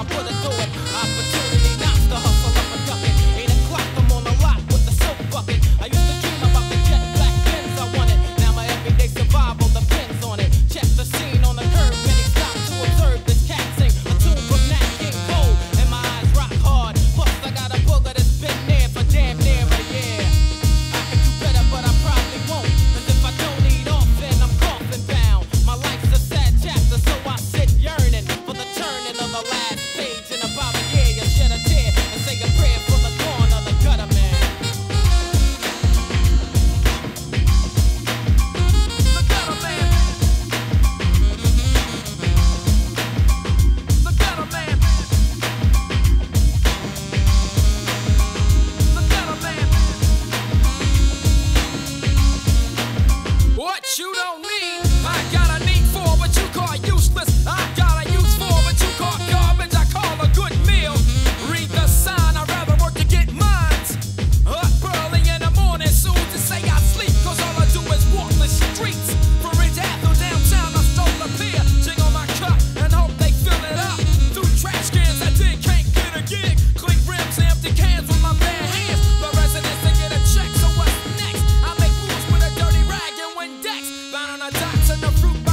I put a fruit.